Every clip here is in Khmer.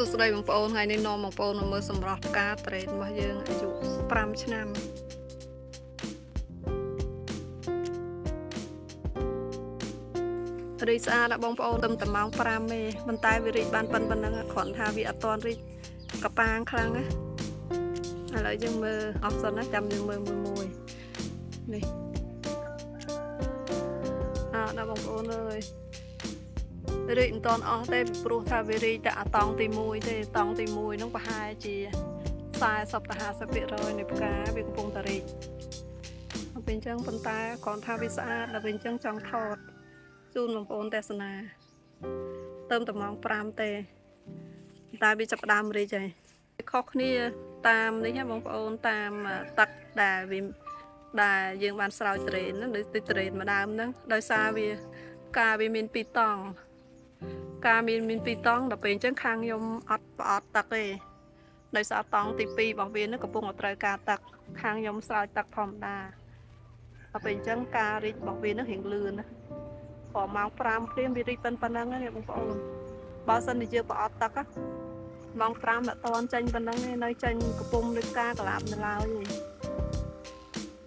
សួស្តីបងប្អូនថ្ងៃនេះនាំបងប្អូនមកមើលសម្រស់ផ្កាត្រេនរបស់យើងអាយុ5ឆ្នាំរីកស្អាតបងប្អូនទៅតែម៉ោង5ទេប៉ុន្តែវារីកបានប៉ុណ្្នឹងគ្រាន់ថាវាអត់ទាន់រីកកប៉ាងខ្លាំងណាឥឡូវយើងមើលអបសិនណាចាំយើងមើលមួយមួយនេះអើដល់បងប្អូនអើយ រីកមិនតាន់អស់ទេព្រោះថាវារីកតែអាតង់ទី1ទេតង់ទី1ហ្នឹងប្រហែលជា40ទៅ50%នៃផ្កាវាកំពុងតែរីកអពេលអញ្ចឹងប៉ុន្តែគ្រាន់ថាវាស្អាតដល់ពេលអញ្ចឹងចង់ថតជូនបងប្អូនទស្សនាទៅតែម៉ោង5ទេតែវាចាប់ដើមរីកហើយខុសគ្នាតាមនេះហ៎បងប្អូនតាមទឹកដែលវាដែលយើងបានស្រោចត្រេនហ្នឹងដូចត្រេនម្ដងហ្នឹងដោយសារវាការវាមានពីរតង់ ការមានមានពីរតង់ដល់ពេលអញ្ចឹងខាងខ្ញុំអត់ប្រអត់ទឹកទេដោយសារតង់ទី2របស់វានឹងកំពុងត្រូវការទឹកខាងខ្ញុំស្រោចទឹកធម្មតាដល់ពេលអញ្ចឹងការរីករបស់វានឹងរៀងលឿនណាព្រោះម៉ោង5ព្រាមវារីកប៉ុណ្ណឹងណាបងប្អូនបើសិនជាយើងប្រអត់ទឹកម៉ោង5ដាក់តនចេញប៉ុណ្ណឹងនៅចេញកំពុងលើការកលាប់នៅឡើយ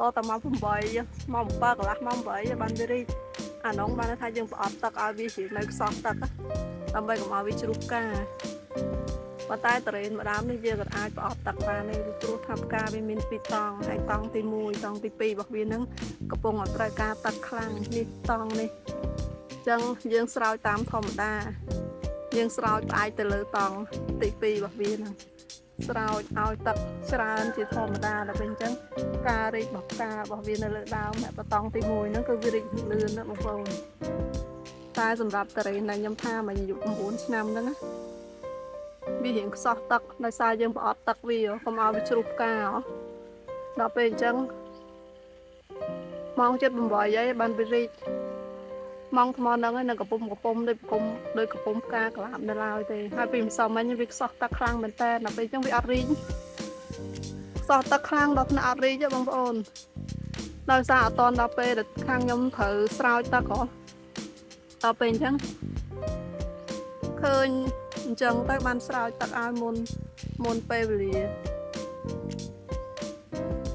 តតមក8មក7កន្លះមក8បានវារីក អានោះបានថាយើងប្រអប់ទឹកឲ្យវាជ្រាបនៅខ្សោះទឹកដើម្បីកុំឲ្យវាជ្រុះផ្កាប៉ុន្តែតរេនម្ដងនេះយើងក៏អាចប្រអប់ទឹកបានទេព្រោះថាផ្កាវាមានពីរតង់ហើយតង់ទី1តង់ទី2របស់វានឹងកំពុងឲ្យត្រូវការទឹកខ្លាំងនេះតង់នេះអញ្ចឹងយើងស្រោចតាមធម្មតាយើងស្រោចផ្អែកទៅលើតង់ទី2របស់វាហ្នឹង ស្រោចឲ្យទឹកច្រើនជាធម្មតាដល់ពេលអញ្ចឹងការរីករបស់ផ្ការបស់វានៅលើដើមបតង់ទី1ហ្នឹងគឺវារីកលឿនណាបងប្អូនតែសម្រាប់តរេនដែលខ្ញុំថាមកអាយុ9ឆ្នាំហ្នឹងណាវារៀងខ្សោះទឹកដោយសារយើងប្រអប់ទឹកវាកុំឲ្យវាជ្រុះផ្កាដល់ពេលអញ្ចឹងម៉ោង7 8ហើយបានវារីក ម៉ងថ្មហ្នឹងឯងនៅកំពុំកំពុំដូចកំពុំដូចកំពុំផ្កាក្លាប់នៅឡើយទេហើយពីម្សិលមិញវាខ្សោះទឹកខ្លាំងមែនតើដល់ពេលអញ្ចឹងវាអត់រីងខ្សោះទឹកខ្លាំងដល់ថ្នាក់អត់រីងទេបងប្អូនដោយសារអត់តន់ដល់ពេលដែលខាងខ្ញុំត្រូវស្រោចទឹកហ៎ដល់ពេលអញ្ចឹងឃើញអញ្ចឹងទៅបានស្រោចទឹកឲ្យមុនមុនពេលវេលា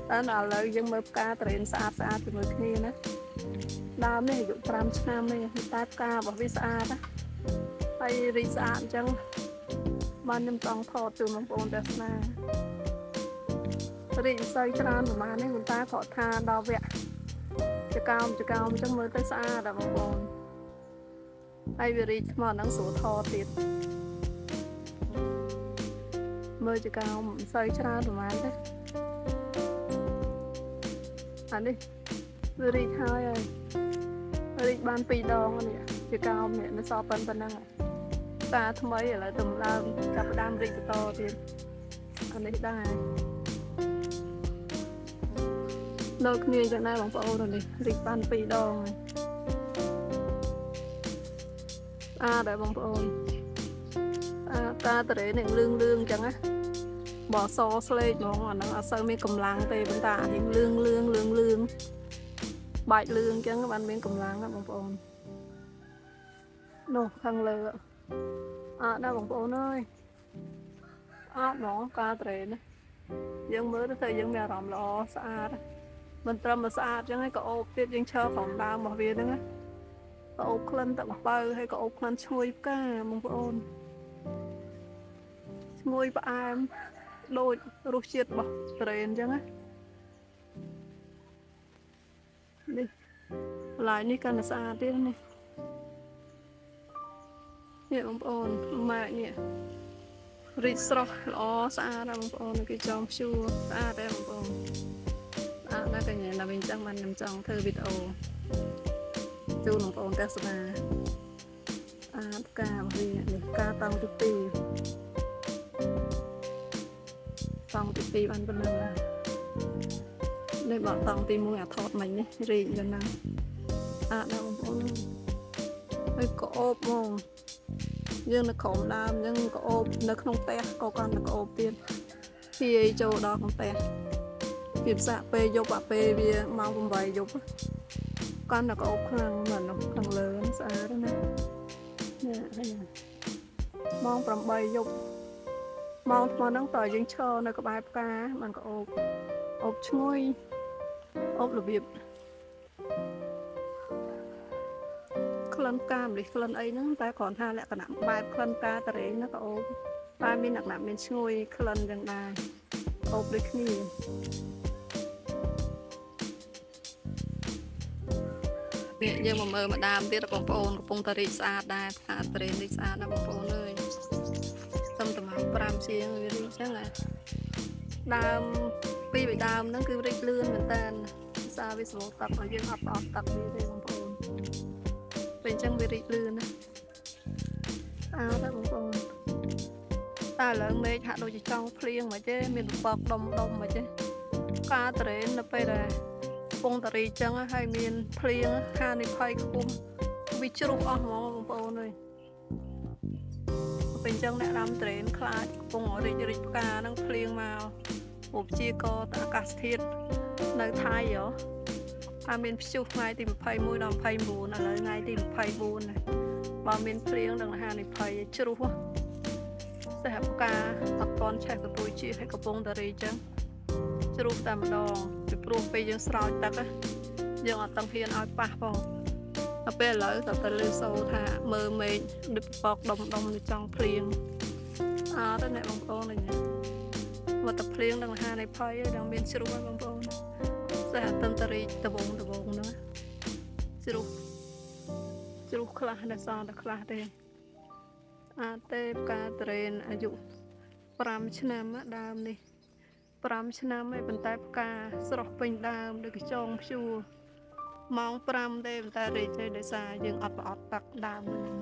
តែឥឡូវយើងមើលផ្កាត្រេនស្អាតស្អាតជាមួយគ្នាណា ដើមនេះអាយុ5ឆ្នាំនេះតែផ្ការបស់វាស្អាតណាហើយរីកស្អាតអញ្ចឹងបានខ្ញុំចង់ថតជូនបងប្អូនទស្សនារីកមិនសូវច្រើនប្រហែលនេះមិនតាគាត់ថាដល់វគ្គចកោមចកោមអញ្ចឹងមើលទៅស្អាតដល់បងប្អូនហើយវារីកថ្មហ្នឹងស្រួលថតទៀតមើលចកោមមិនសូវច្រើនប្រហែលទេអានេះវារីកហើយហើយ រីកបាន2ដងនេះជាកោមនេះនៅសល់ប៉ុណ្្នឹងតាថ្មីឥឡូវទៅឡើងចាប់ផ្ដើមរីកបន្តទៀតអានេះដែរនៅគ្នាចឹងដែរបងប្អូននេះរីកបាន2ដងអាដែរបងប្អូនអាតាតរេនេះលឿងលឿងចឹងណាបើសស្លេកហ្មងអាហ្នឹងអត់សូវមានកម្លាំងទេប៉ុន្តែអានេះលឿងលឿងលឿងលឿង បាច់លឿងអញ្ចឹងបានមានកម្លាំងណាបងប្អូននោះខាងលើអត់ដល់បងប្អូនអើយអត់ហ្មងការត្រេនយើងមើលទៅយើងមានអារម្មណ៍ល្អស្អាតមិនត្រឹមតែស្អាតអញ្ចឹងឯងក៏អូបទៀតយើងឈរក្រោមដើមរបស់វាហ្នឹងណាក៏អូបក្លិនទឹកអំពៅហើយក៏អូបក្លិនឈ្ងុយផ្កាបងប្អូនឈ្ងុយផ្អែមដូចរសជាតិរបស់ត្រេនអញ្ចឹងណា បន្លែនេះកាន់តែស្អាតទៀតនេះនេះបងប្អូនម៉ាក់នេះរីកស្រស់ល្អស្អាតណាបងប្អូនគេចងព្យួរស្អាតដែរបងប្អូនស្អាតណាស់កញ្ញាដល់វិញចឹងបានខ្ញុំចង់ធ្វើវីដេអូជូនបងប្អូនទស្សនាអាផ្កាវានេះផ្កាតង់ទី2តង់ទី2បានប៉ុណ្ណឹងណានេះបកតង់ទី1អាថតមិញនេះរីកយ៉ាងណា អាដល់បងប្អូនហើយក៏អូបមកយើងនៅក្រោមដើមអញ្ចឹងក៏អូបនៅក្នុងផ្ទះក៏កាន់តែក៏អូបទៀតភាយចូលដល់ក្នុងផ្ទះពីផ្សាក់ពេលយប់អាពេលវាម៉ោង8យប់កាន់តែក្អូបខ្លាំងមែនខាងលើស្អាតណានេះឃើញម៉ោង8យប់ម៉ោងថ្មហ្នឹងតើយើងឈរនៅក្បែរផ្កាมันក្អូបអូបឈ្ងុយអូបរបៀប ក្លិនផ្កាម្លិះក្លិនអីហ្នឹងតែគ្រាន់ថាលក្ខណៈបែបក្លិនផ្កាតរេងណាក៏អូបតែមានលក្ខណៈមានឈ្ងុយក្លិនយ៉ាងដែរអូបដូចគ្នានេះយើងមកមើលម្ដាមទៀតបងប្អូនកំពុងតែរីកស្អាតដែរផ្កាតរេងរីកស្អាតណាបងប្អូនអើយតាមប្រហែល5ជាងវារីកចឹងណាដើមពីរដើមហ្នឹងគឺរីកលឿនមែនតើសារវាស្រួលទឹកហើយយើងអត់អត់ទឹកវាទេបងប្អូន ពេលអញ្ចឹងវារីកលឿនណាស្អាតដែរបងប្អូនតែឡើងមេឃហាក់ដូចជាចង់ភ្លៀងមកទេមានពពកដុំដុំមកទេការត្រេននៅពេលដែលកំពុងតារីចឹងហើយមានភ្លៀងហានិភ័យខ្ពស់វាជ្រុះអស់ហ្មងបងប្អូនអើយពេលអញ្ចឹងអ្នកដាំត្រេនខ្លាចកំពុងរីករីកផ្កាហ្នឹងភ្លៀងមកឧបជាកតអាកាសធាតុនៅថៃហ៎ អាមានព្យុះថ្ងៃទី21ដល់29ឥឡូវថ្ងៃទី24ណាបើមានព្រៀងនឹងហានិភ័យជ្រុះសហផ្កាអត់តន់ឆេះកទួយជាឲ្យកំពុងតារីចឹងជ្រុះតែម្ដងពីព្រោះពេលយើងស្រោចទឹកយើងអត់ទាំងហ៊ានឲ្យប៉ះផងដល់ពេលឥឡូវតើទៅលឺសូរថាមើលមេឃដូចពកដុំដុំនៅចង់ភ្លៀងអត់ទេអ្នកបងប្អូននេះវត្តភ្លៀងនឹងហានិភ័យនឹងមានជ្រុះហើយបងប្អូន តែអត្តន្តរីដបងដបងហ្នឹងជ្រុះជ្រុះខ្លះនៅសល់តែខ្លះទេអាទេផ្កាត្រេនអាយុ5ឆ្នាំដើមនេះ5ឆ្នាំហើយប៉ុន្តែផ្កាស្រស់ពេញដើមដូចកញ្ចងព្យួរម៉ោង5ទេប៉ុន្តែរីទេដោយសារយើងអត់ប្រអត់ទឹកដើមហ្នឹង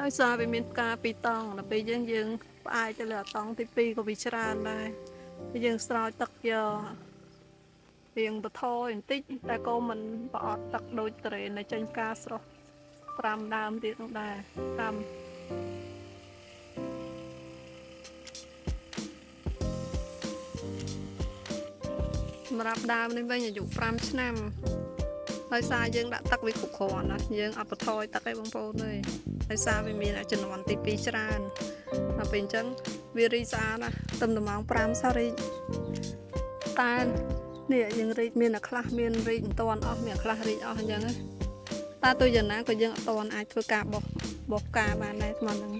ដោយសារវាមានផ្កាពីរតង់ដល់ពេលយើងយើងផ្អែកទៅលើតង់ទី2ក៏វាច្រើនដែរ យើងស្រោចទឹកយករៀងបថយបន្តិចតែក៏មិនប្រអត់ទឹកដូចត្រេននៅចេញផ្កាស្រស់5ដើមទៀតនោះដែរតាមសម្រាប់ដើមនេះវិញអាយុ5ឆ្នាំដោយសារយើងដាក់ទឹកវាគ្រប់គ្រាន់ណាយើងអត់បន្ថយទឹកទេបងប្អូនអើយដោយសារវាមានចំនួនទី2ច្រើនដល់ពេលអញ្ចឹង វារីស្អាតណាទំតែម៉ោង5សារីតែនេះយើងរីកមានតែខ្លះមានរីកមិនតាន់អស់មានខ្លះរីកអស់អញ្ចឹងតែទៅយ៉ាងណាក៏យើងអត់តាន់អាចធ្វើការបោះបោះផ្កាបានដែរស្មានហ្នឹង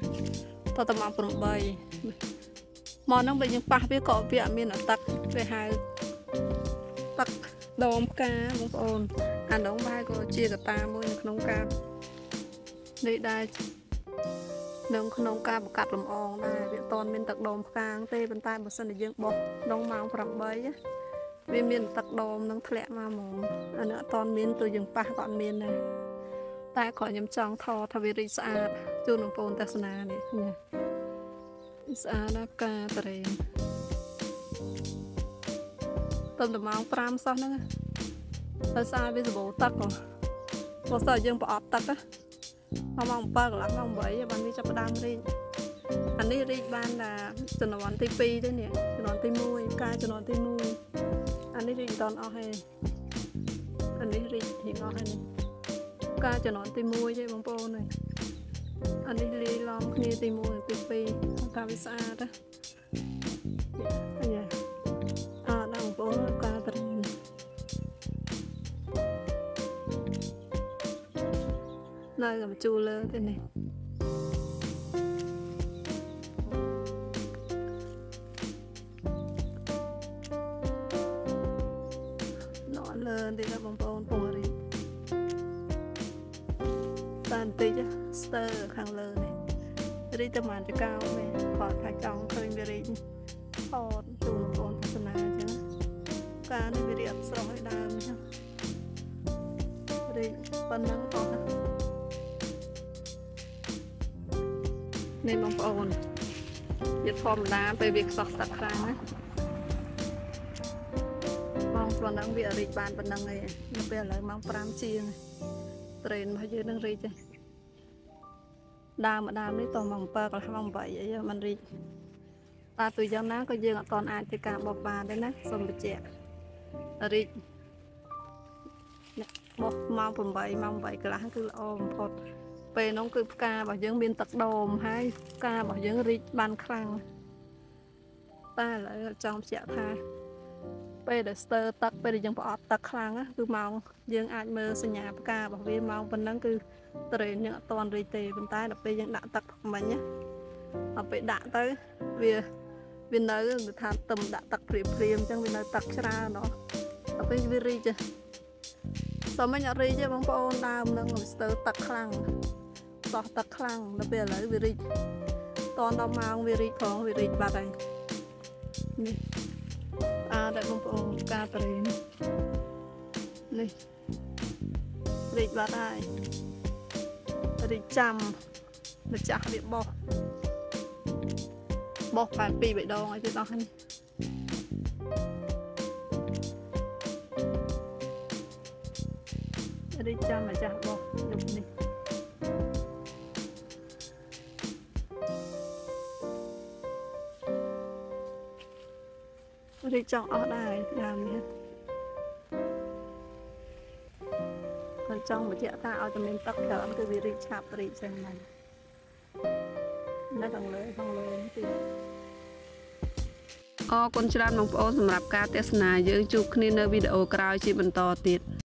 តតែម៉ោង8មកហ្នឹងបើយើងប៉ះវាក៏វាអត់មានទឹកវាហៅទឹកដមផ្កាបងប្អូនអានោះបែរក៏ជាកតាមួយនៅក្នុងការនេះដែរ នៅក្នុងការបង្កាត់លំអងដែរវាអត់មានទឹកដមផ្កាងទេប៉ុន្តែបើសិនជាយើងបោះក្នុងម៉ោង8វាមានទឹកដមនឹងធ្លាក់មកហ្មងអានេះអត់មានទៅយើងប៉ះក៏អត់មានដែរតែគ្រាន់ខ្ញុំចង់ថតថាវារីកស្អាតជូនបងប្អូនទស្សនានេះនេះស្អាតណាស់ផ្កាតរេនតំតម៉ោង5សោះហ្នឹងដោយសារវាសម្បូរទឹកហ៎បើសិនយើងប្រអប់ទឹកណា ម៉ោង7កន្លះម៉ោង8បានវាចាប់ផ្ដើមរីកអានេះរីកបានតែចំនួនទី2ទេនេះចំនួនទី1ការចំនួនទី1អានេះរីកមិនដល់អស់ទេអានេះរីករៀងអស់ហើយនេះការចំនួនទី1ទេបងប្អូននេះអានេះលាយឡំគ្នាទី1ទី2ការវាស្អាតណា នៅកំជួលលើទេនេះនอนលើទេណាបងប្អូនពងរីតែបន្តិចស្ទើខាងលើនេះរីតែមិនចកោមែនគាត់ថាចង់ឃើញវារីថតជូនបងប្អូនទស្សនាអញ្ចឹងការនេះវារីអត់ស្រស់ឲ្យដើមអញ្ចឹងរីប៉ុណ្ណឹងអស់ នេះបងប្អូនវាធម្មតាពេលវាខ្សោះទឹកខ្លាំងណាបងប្អូនហ្នឹងវារីកបានប៉ុណ្ណឹងឯងនៅពេលឥឡូវម៉ោង5ជាងត្រេនរបស់យើងនឹងរីកទេដើមដើមនេះតម៉ោង7កន្លះម៉ោង8អីมันរីកតាទូយ៉ាងណាក៏យើងអត់តន់អាចធ្វើការបោះបានដែរណាសូមបញ្ជាក់រីកបោះម៉ោង8ម៉ោង8កន្លះគឺល្អបំផុត ពេលនោះគឺផ្ការបស់យើងមានទឹកដូមហើយផ្ការបស់យើងរីកបានខ្លាំងតែឥឡូវចង់បញ្ជាក់ថាពេលដែលស្ទើរទឹកពេលដែលយើងប្រអប់ទឹកខ្លាំងគឺម៉ោងយើងអាចមើលសញ្ញាផ្ការបស់វាម៉ោងប៉ុណ្ណឹងគឺត្រេនយើងអត់តន់រីទេប៉ុន្តែដល់ពេលយើងដាក់ទឹកមិញណាដល់ពេលដាក់ទៅវាវានៅគឺថាទឹមដាក់ទឹកព្រាមព្រាមអញ្ចឹងវានៅទឹកច្រើនណោះដល់ពេលវារីចតែមិញអត់រីទេបងប្អូនដើមនឹងស្ទើរទឹកខ្លាំង សោះទឹកខ្លាំងដល់ពេលឥឡូវវារីកតនដល់ម៉ោងវារីកផងវារីកបាត់ហើយនេះអាដែលបងប្អូនការត្រេននេះរីកបាត់ហើយរីកចាំម្ចាស់វាបោះបោះបែបពីរបេះដូងឲ្យទៀតអស់នេះរីកចាំម្ចាស់បោះយប់នេះ រីកចង់អស់ដែរដើមនេះគាត់ចង់បញ្ជាក់ថាឲ្យតែមានទឹកច្រើនគឺវារីកឆាប់រីកចឹងហ្នឹងនៅខាងលើខាងលើនេះទៀតអរគុណច្រើនបងប្អូនសម្រាប់ការទស្សនាយើងជួបគ្នានៅវីដេអូក្រោយជាបន្តទៀត